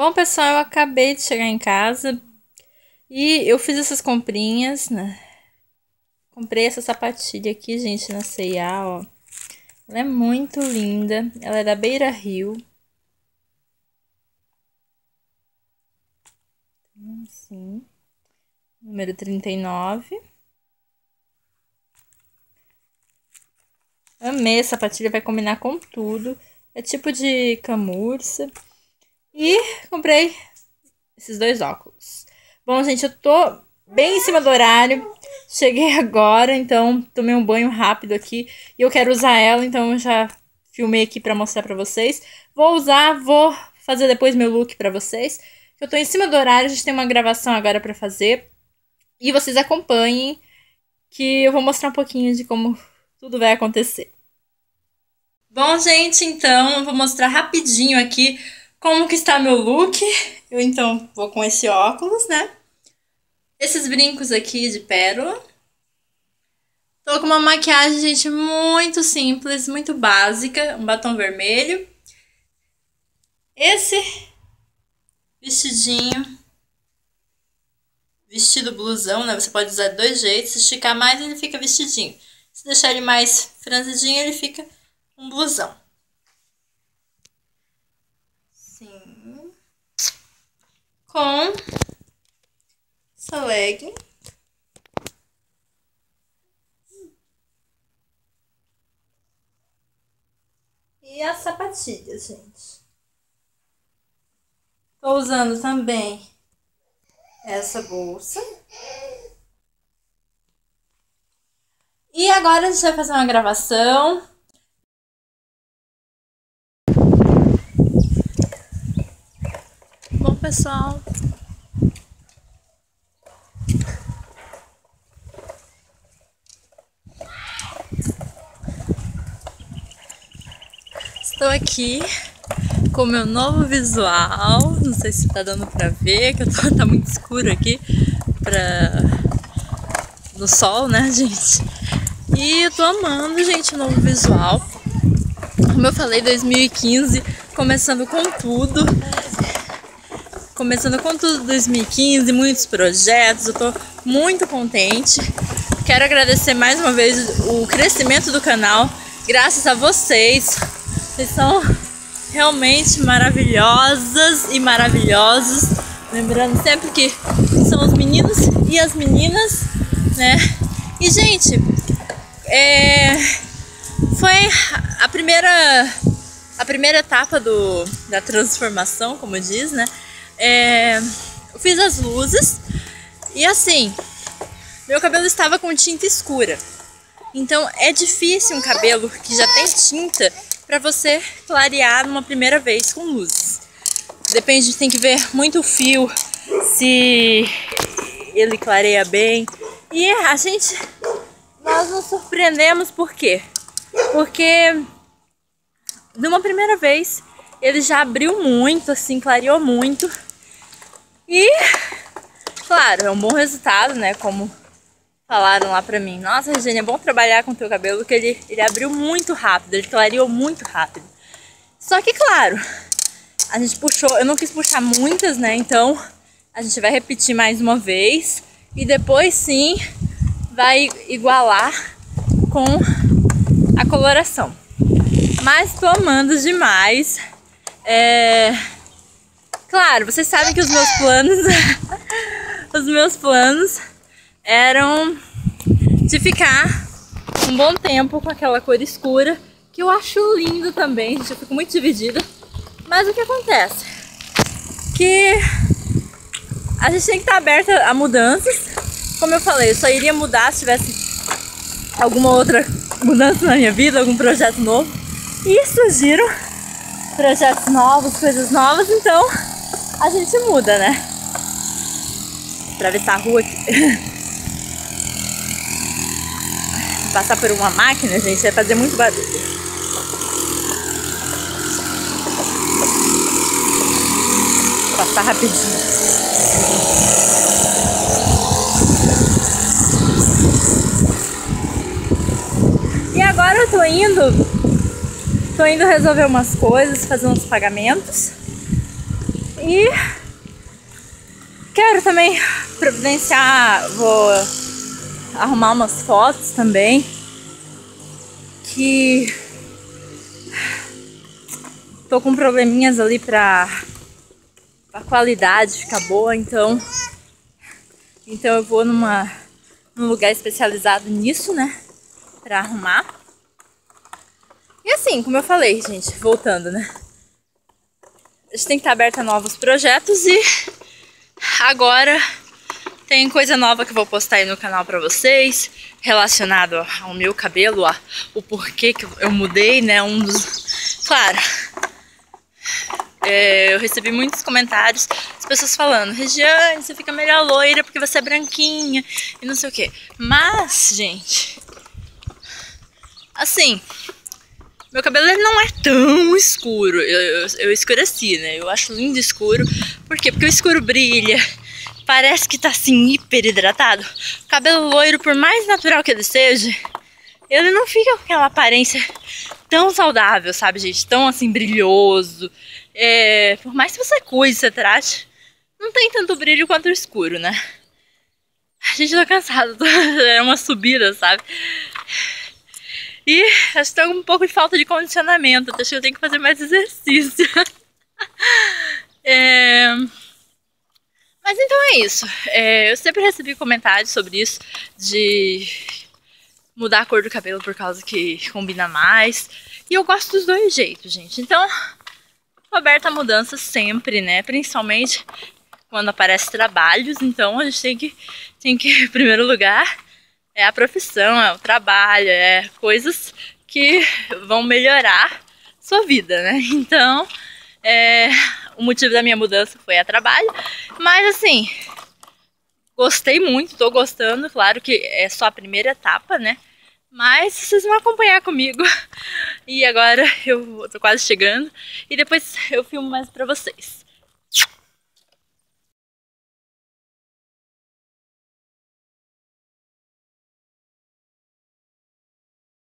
Bom, pessoal, eu acabei de chegar em casa e eu fiz essas comprinhas, né? Comprei essa sapatilha aqui, gente, na C&A, ó. Ela é muito linda. Ela é da Beira Rio. Assim. Número 39. Amei essa sapatilha, vai combinar com tudo. É tipo de camurça. E comprei esses dois óculos. Bom, gente, eu tô bem em cima do horário. Cheguei agora, então tomei um banho rápido aqui. E eu quero usar ela, então eu já filmei aqui pra mostrar pra vocês. Vou usar, vou fazer depois meu look pra vocês. Eu tô em cima do horário, a gente tem uma gravação agora pra fazer. E vocês acompanhem, que eu vou mostrar um pouquinho de como tudo vai acontecer. Bom, gente, então eu vou mostrar rapidinho aqui como que está meu look? Eu então vou com esse óculos, né? Esses brincos aqui de pérola. Tô com uma maquiagem, gente, muito simples, muito básica. Um batom vermelho. Esse vestidinho. Vestido blusão, né? Você pode usar dois jeitos. Se esticar mais, ele fica vestidinho. Se deixar ele mais franzidinho, ele fica um blusão. Com essa leg. E as sapatilhas, gente. Tô usando também essa bolsa. E agora a gente vai fazer uma gravação. Bom, pessoal, Estou aqui com meu novo visual. Não sei se tá dando pra ver, que eu tô, tá muito escuro aqui pra... no sol, né, gente? E eu tô amando, gente, o novo visual. Como eu falei, 2015, começando com tudo. Começando com tudo 2015, muitos projetos, eu tô muito contente. Quero agradecer mais uma vez o crescimento do canal, graças a vocês, vocês são realmente maravilhosas e maravilhosos. Lembrando sempre que são os meninos e as meninas, né? E, gente, é, foi a primeira, a primeira etapa do, da transformação, como diz, né? É, eu fiz as luzes e assim, meu cabelo estava com tinta escura. Então é difícil um cabelo que já tem tinta para você clarear numa primeira vez com luzes. Depende, tem que ver muito o fio, se ele clareia bem. E a gente, nós nos surpreendemos por quê? Porque numa primeira vez ele já abriu muito, assim, clareou muito. E, claro, é um bom resultado, né? Como falaram lá pra mim, nossa, Regina, é bom trabalhar com o teu cabelo, que ele, ele abriu muito rápido, ele clareou muito rápido. Só que, claro, a gente puxou, eu não quis puxar muitas, né, então a gente vai repetir mais uma vez e depois sim vai igualar com a coloração. Mas tô amando demais. É... Claro, vocês sabem que os meus planos, os meus planos eram de ficar um bom tempo com aquela cor escura, que eu acho lindo também, gente, eu fico muito dividida. Mas o que acontece? Que a gente tem que estar aberta a mudanças. Como eu falei, eu só iria mudar se tivesse alguma outra mudança na minha vida, algum projeto novo. E surgiram projetos novos, coisas novas, então a gente muda, né? Atravessar a rua aqui. passar por uma máquina, gente, vai fazer muito barulho. Passar rapidinho. E agora eu tô indo, tô indo resolver umas coisas, fazer uns pagamentos. E quero também providenciar, vou arrumar umas fotos também que tô com probleminhas ali pra, a qualidade ficar boa, então então eu vou numa num lugar especializado nisso, né, pra arrumar. E assim, como eu falei, gente, voltando, né, a gente tem que estar aberta a novos projetos e agora tem coisa nova que eu vou postar aí no canal pra vocês, relacionado ao meu cabelo, ó, o porquê que eu mudei, né, um dos... Claro, é, eu recebi muitos comentários, as pessoas falando, Regiane, você fica melhor loira porque você é branquinha e não sei o que. Mas, gente, assim, meu cabelo ele não é tão escuro. Eu, eu, eu, escureci, né? Eu acho lindo escuro. Por quê? Porque o escuro brilha. Parece que tá assim, hiper hidratado. O cabelo loiro, por mais natural que ele seja, ele não fica com aquela aparência tão saudável, sabe, gente? Tão assim, brilhoso. É, por mais que você cuide, você trate, não tem tanto brilho quanto o escuro, né? A gente tá cansado, é uma subida, sabe? E tô com um pouco de falta de condicionamento, acho que eu tenho que fazer mais exercício. é... Mas então é isso. É, eu sempre recebi comentários sobre isso, de mudar a cor do cabelo por causa que combina mais. E eu gosto dos dois jeitos, gente. Então, aberta a mudanças sempre, né? Principalmente quando aparecem trabalhos. Então, a gente tem que, tem que, em primeiro lugar, é a profissão, é o trabalho, é coisas que vão melhorar sua vida, né? Então, é, o motivo da minha mudança foi a trabalho, mas assim, gostei muito, tô gostando, claro que é só a primeira etapa, né? Mas vocês vão acompanhar comigo. E agora eu tô quase chegando e depois eu filmo mais pra vocês.